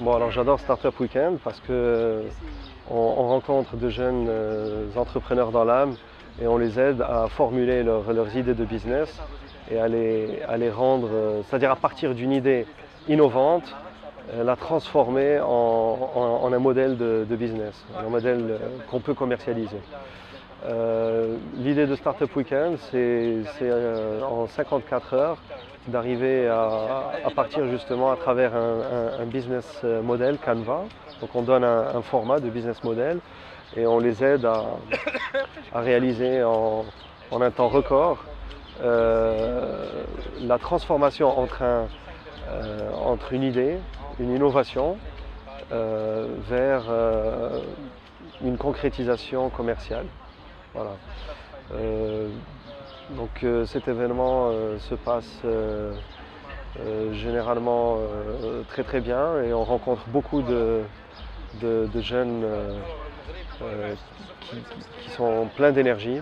Bon, alors j'adore Startup Weekend parce que on, on rencontre de jeunes euh, entrepreneurs dans l'âme et on les aide à formuler leur- leurs idées de business et à les, rendre, euh, c'est-à-dire à partir d'une idée innovante, euh, la transformer en, un modèle de, business, un modèle qu'on peut commercialiser. Euh, L'idée de Startup Weekend, c'est euh, en 54 heures d'arriver à, partir justement à travers un, business model Canva. Donc on donne un, format de business model et on les aide à, réaliser en, un temps record euh, la transformation entre, un, euh, entre une idée, une innovation, euh, vers euh, une concrétisation commerciale. Voilà. Euh, donc euh, cet événement euh, se passe généralement très très bien et on rencontre beaucoup de, jeunes qui, sont pleins d'énergie.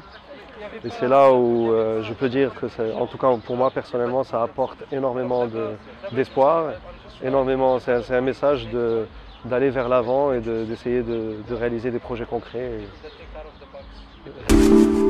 Et c'est là où je peux dire que, en tout cas pour moi personnellement, ça apporte énormément de- d'espoir, énormément. C'est un- message d'aller vers l'avant et de- d'essayer de, réaliser des projets concrets. Et- Thank you.